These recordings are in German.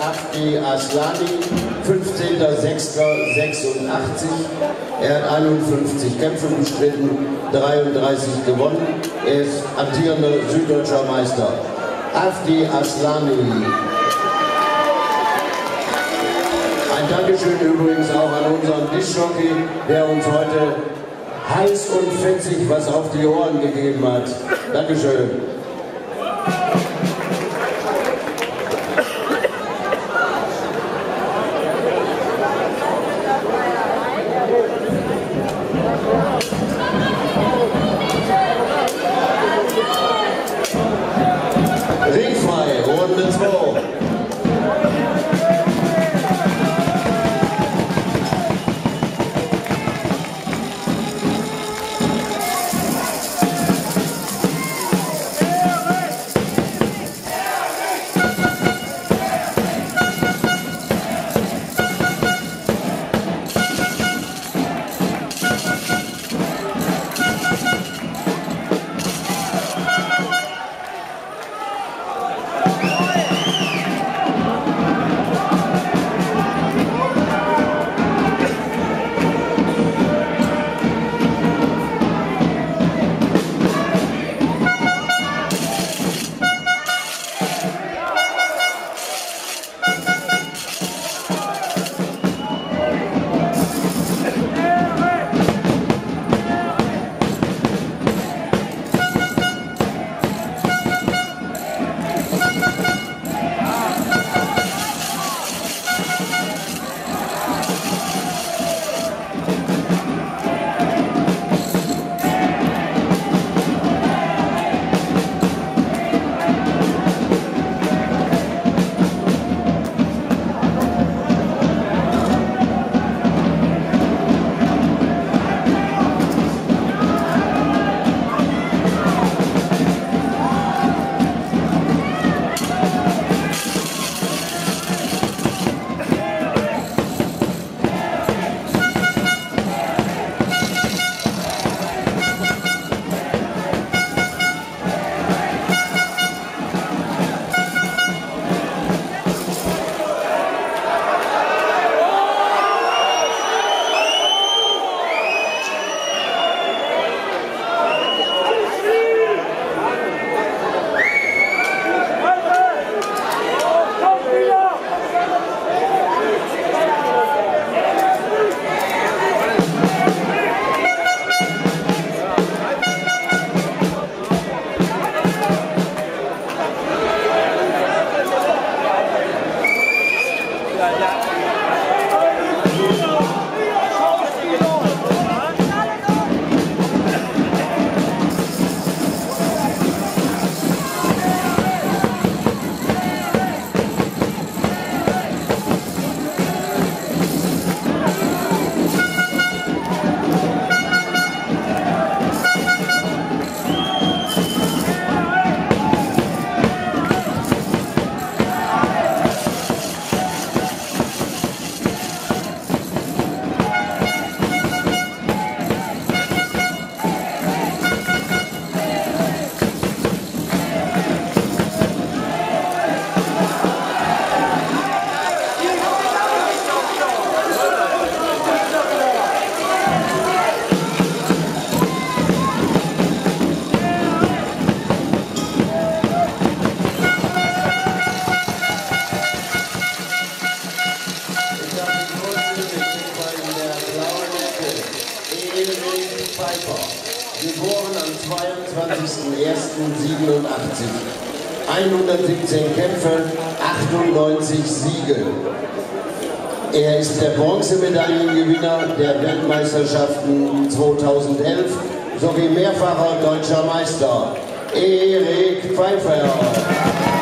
Afdi Aslani, 15.06.86. Er hat 51 Kämpfe bestritten, 33 gewonnen. Er ist amtierender süddeutscher Meister. Afdi Aslani. Ein Dankeschön übrigens auch an unseren Dischjockey, der uns heute heiß und fetzig was auf die Ohren gegeben hat. Dankeschön. 117 Kämpfe, 98 Siege. Er ist der Bronzemedaillengewinner der Weltmeisterschaften 2011 sowie mehrfacher deutscher Meister. Erik Pfeiffer.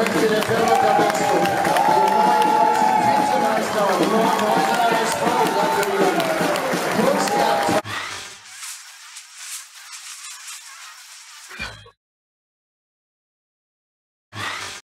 Maxi.